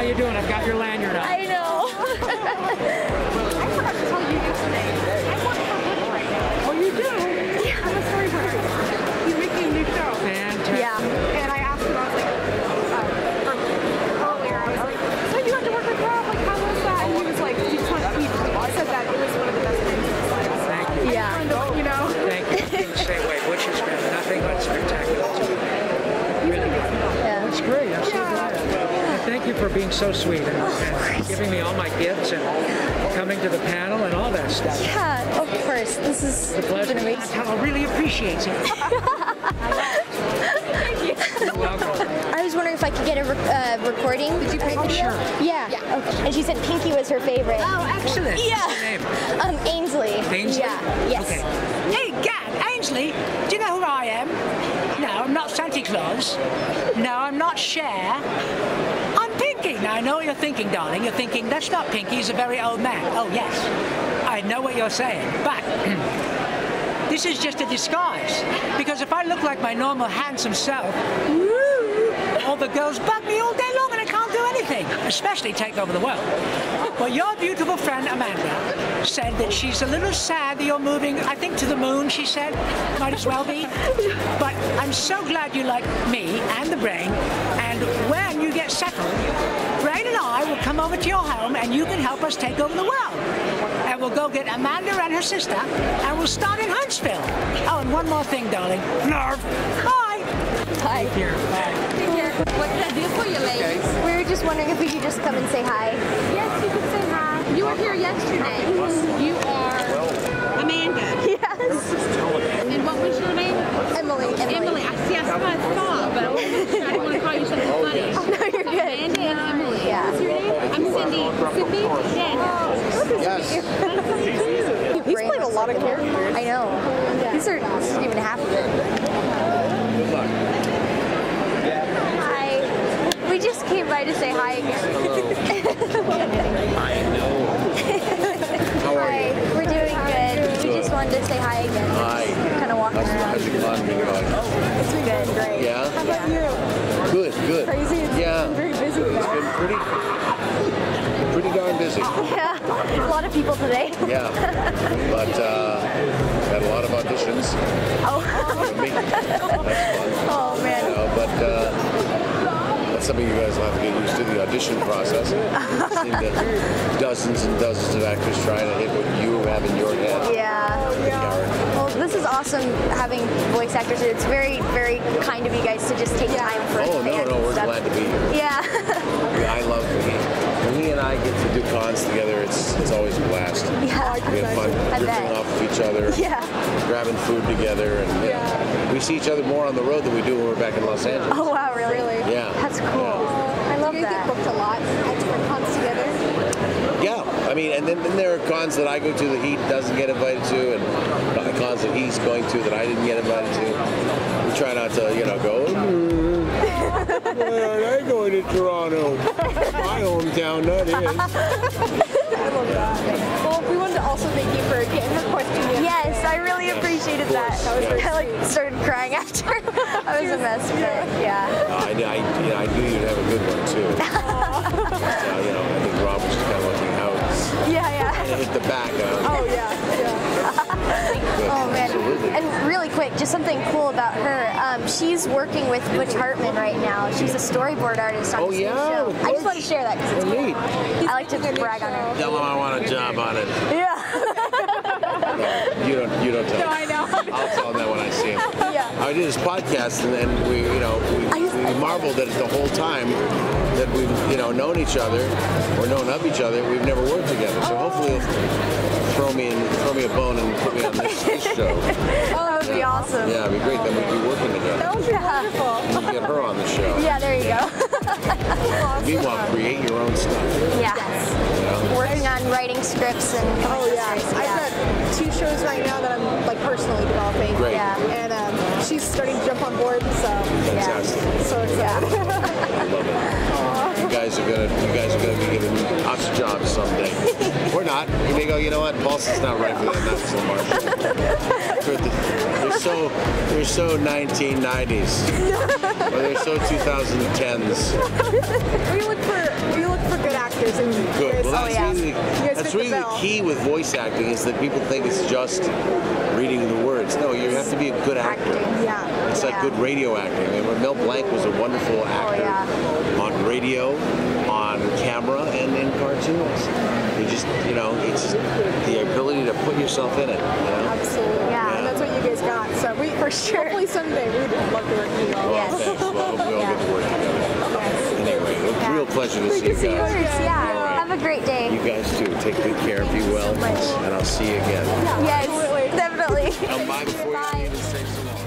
How you doing? I've got your lanyard on. I know. being so sweet and, and giving me all my gifts and coming to the panel and all that stuff. Yeah, of course. This is It's a pleasure. been amazing. I really appreciate it. You're. I was wondering if I could get a re- uh, recording. Did you Oh, sure. Yeah. yeah. Okay. And she said Pinky was her favorite. Oh, excellent. Yeah. What's her name? Um, Ainsley. Ainsley? Yeah. Yes. Okay. Hey, Gad, Ainsley, do you know who I am? No, I'm not Santa Claus. No, I'm not Cher. Now, I know what you're thinking, darling. You're thinking, that's not Pinky, he's a very old man. Oh, yes. I know what you're saying. But this is just a disguise. Because if I look like my normal handsome self, all the girls bug me all day long and I can't do anything, especially take over the world. Well, your beautiful friend Amanda said that she's a little sad that you're moving, I think, to the moon, she said. Might as well be. But I'm so glad you like me and the brain. And when you get settled, over to your home and you can help us take over the world. And we'll go get Amanda and her sister and we'll start in Huntsville. Oh, and one more thing, darling. Narf. Bye. Hi. Here. what can I do for you, ladies? We were just wondering if we could just come and say hi. Yes, you can say hi. You were here yesterday. You are Amanda. Yes. And what was your name? Emily. Emily. Emily. I see. I saw I thought, but I wasn't sure. I didn't want to call you something funny. No, you're good. Amanda and Emily. Yeah. What's your name? I'm Cindy. Cindy? Yes. He's played a lot of characters. I know. These are this isn't even half of it. Hi. We just came by to say hi again. I know. How are Hi. you? We're doing good. We just wanted to say hi again. Hi. Kind of walking How's, around. how's your economy going? Oh, it's good. Great. Yeah? How about you? Good, good. Crazy. It's yeah. been very busy. It's been pretty, pretty darn busy. Yeah. A lot of people today. Yeah. But uh, had a lot of auditions. Oh. for me. That's fun. Oh You man. know, but uh, that's something you guys will have to get used to, the audition process. Dozens and dozens of actors trying to hit what you have in your head. Yeah. Well, this is awesome having voice actors. It's very, very kind of you guys to just take time for Oh, no, fans no, and we're stuff. glad to be here. Yeah. Yeah, We have fun I drifting off of each other, Yeah. grabbing food together, and yeah. we see each other more on the road than we do when we're back in Los Angeles. Oh wow, really? Really? Yeah. That's cool. I love You guys that. get booked a lot at different cons together. Yeah, I mean, and then, then there are cons that I go to that he doesn't get invited to, and cons that he's going to that I didn't get invited to. We try not to, you know, go. "Mm, Why aren't I going to Toronto? My hometown, that is. Well, we wanted to also thank you for getting her question. in. Yes, I really apprecited that. I like started crying after. I was a mess, but yeah. Uh, I, I, you know, I knew you'd have a good one too. uh, you know, I think Rob was just kind of looking out Yeah, yeah. and hit the back. Uh, Oh yeah, yeah. Oh man. Absolutely. And really quick, just something cool about her. Um, she's working with Butch Hartman right now. She's a storyboard artist on Oh, this new yeah, show. I just want to share that because it's cool. neat. I like to brag on her. Tell him I want a job on it. Yeah. No, you don't. You don't tell. No, him. I know. I'll tell him that when I see him. Yeah. I did this podcast, and then we, you know, we, we marveled at it the whole time that we've, you know, known each other or known of each other. We've never worked together, so oh. hopefully, he'll throw me in, throw me a bone and put me on this, this show. Oh, that would be awesome. Yeah, it'd be great. Then we'd be working together. That would be wonderful. You can get her on the show. Yeah, there you go. Meanwhile, create your own stuff. yeah. You know? Working on writing scripts and Oh yeah, I've got two shows right now that I'm like personally developing. Great. Yeah. She's starting to jump on board, so Fantastic. so excited. I love it. You guys are gonna, you guys are gonna be giving us jobs someday. We're not. You may go, you know what? Paulsen's not right for that. Not so much. There's so they're so 1990s, or they're so 2010s. We look for we look for good actors and Good. Well, Oh, that's yeah. really, that's fit the the key with voice acting is that people think it's just reading the words. No, you have to be a good actor. Acting. Yeah. It's like Yeah. Good radio acting. I mean, Mel Blanc was a wonderful oh, actor yeah. on radio, on camera, and in cartoons. You just, you know, it's the ability to put yourself in it. You know? Absolutely. Yeah. And that's what you guys got. So we For sure. Hopefully someday we'd love to work with you all. Yes. thanks. Well, we'll Yeah. get to work together. Anyway, a Yeah. real pleasure to Good see you see guys. Of course, yeah. All right. Have a great day. You guys too. Take good care. Be well. much. And I'll see you again. yes, Absolutely. definitely. Now, bye before you Bye. leave.